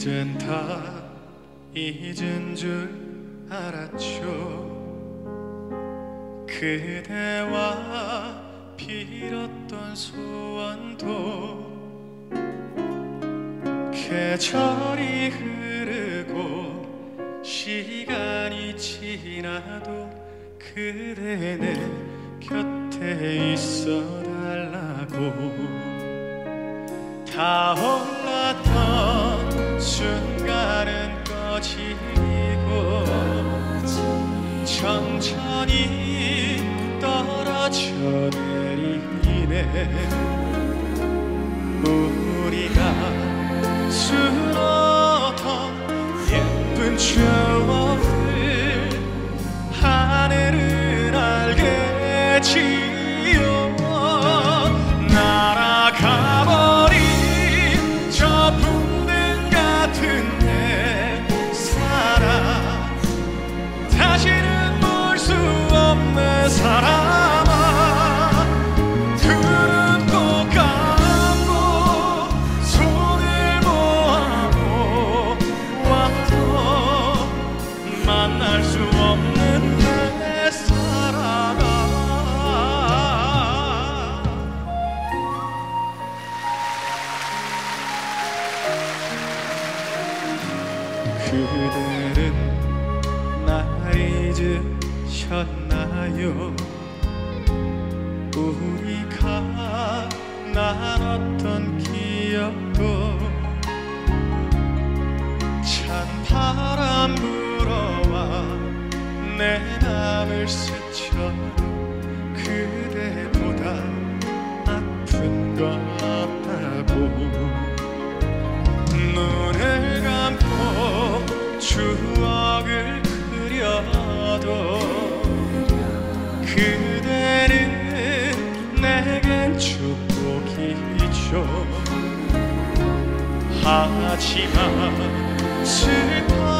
이젠 다 잊은 줄 알았죠. 그대와 빌었던 소원도 계절이 흐르고 시간이 지나도 그대 내 곁에 있어 달라고 다 올랐던 순간은 꺼지고 천천히 떨어져 내리네. 우리가 수 그대는 날 잊으셨나요? 우리가 나눴던 기억도 찬 바람 불어와 내 맘을 스쳐 그대보다 아픈 것 추억을 그려도 그대는 내겐 축복이죠. 하지만 슬펐